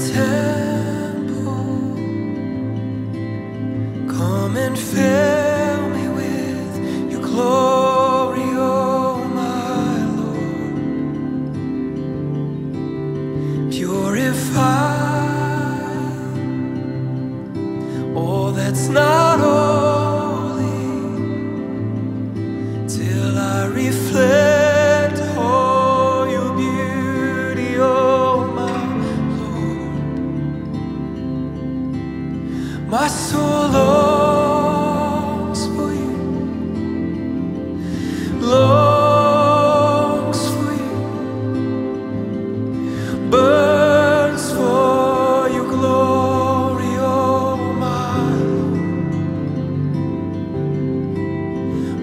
temple. Come and fill me with your glory, oh my Lord. Purify.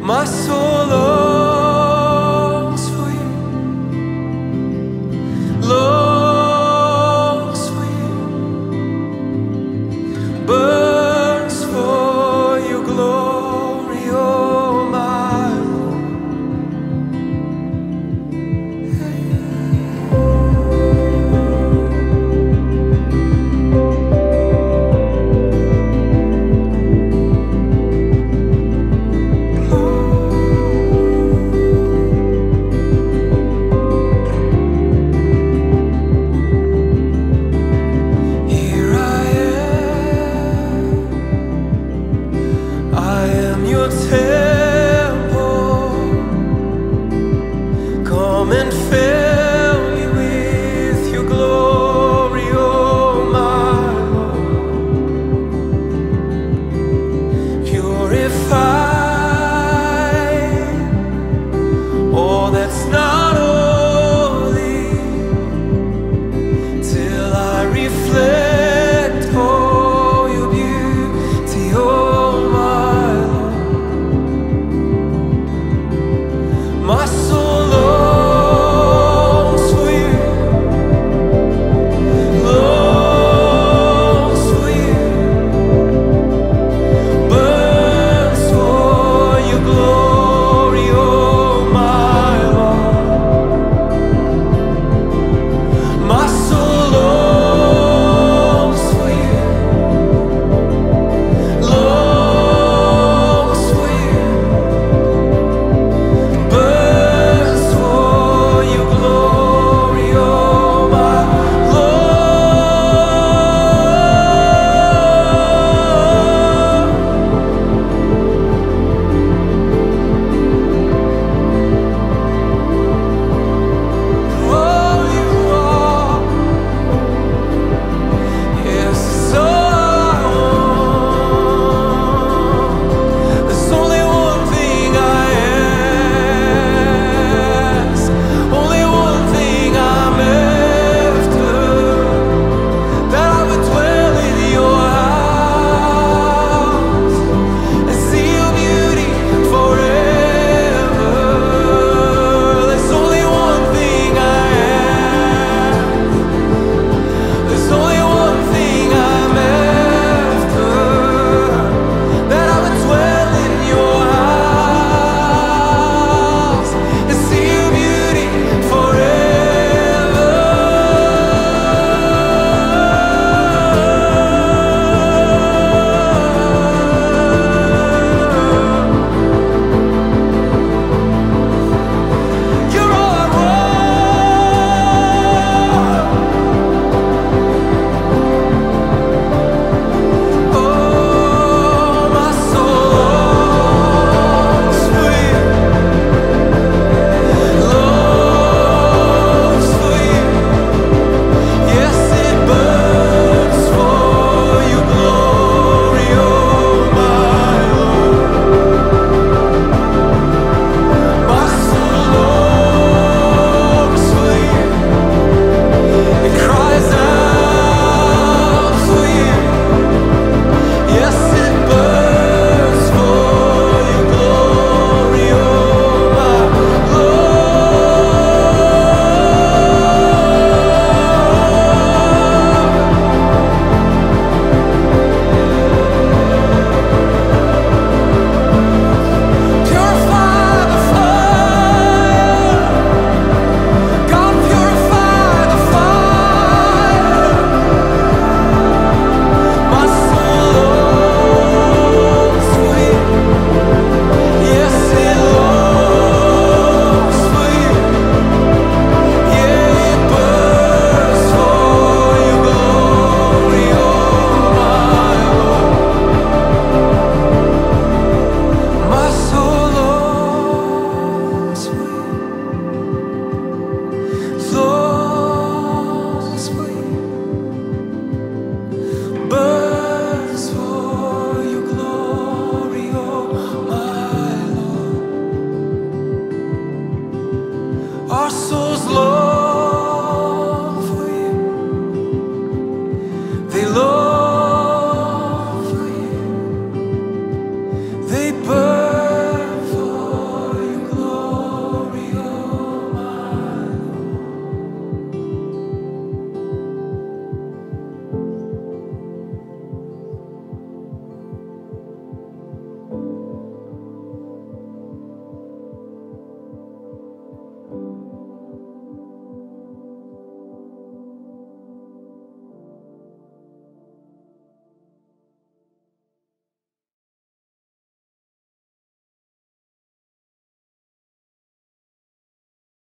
my soul. Oh. Mas